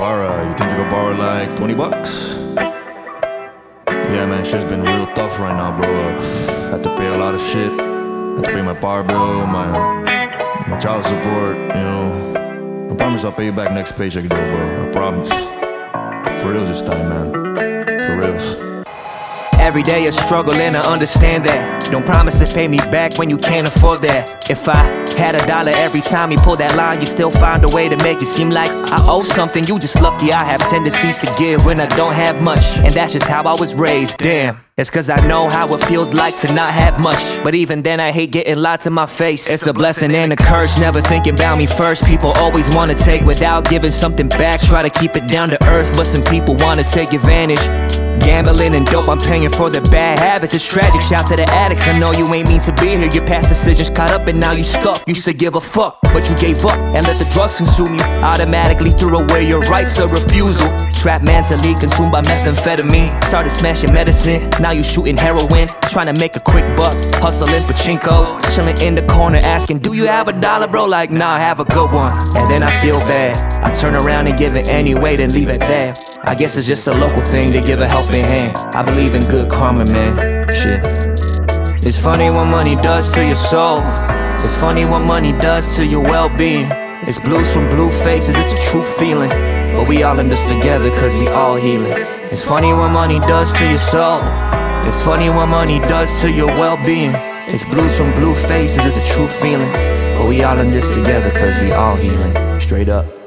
You think you could borrow like 20 bucks? Yeah, man, shit's been real tough right now, bro. Had to pay a lot of shit. Had to pay my power bill, my my child support, you know. I promise I'll pay you back next paycheck, though, bro. I promise. For real this time, man. For reals. Every day a struggle and I understand that Don't promise to pay me back when you can't afford that If I had a dollar every time you pull that line. You still find a way to make it seem like I owe something. You just lucky I have tendencies to give when I don't have much. And that's just how I was raised, damn it's cause I know how it feels like to not have much. But even then I hate getting lots in my face. It's a blessing and a curse, never thinking about me first. People always wanna take without giving something back. Try to keep it down to earth, but some people wanna take advantage Gambling and dope, I'm paying for the bad habits. It's tragic, shout to the addicts. I know you ain't mean to be here. Your past decisions caught up and now you stuck. Used to give a fuck, but you gave up And let the drugs consume you. Automatically threw away your rights of refusal. Trapped mentally, consumed by methamphetamine. Started smashing medicine, now you shooting heroin. Trying to make a quick buck, hustling for chinkos Chilling in the corner asking, do you have a dollar bro? Like, nah, have a good one. And then I feel bad. I turn around and give it anyway, then leave it there I guess it's just a local thing to give a helping hand. I believe in good karma, man, shit. It's funny what money does to your soul. It's funny what money does to your well-being. It's blues from blue faces, it's a true feeling. But we all in this together cause we all healing. It's funny what money does to your soul. It's funny what money does to your well-being. It's blues from blue faces, it's a true feeling. But we all in this together cause we all healing. Straight up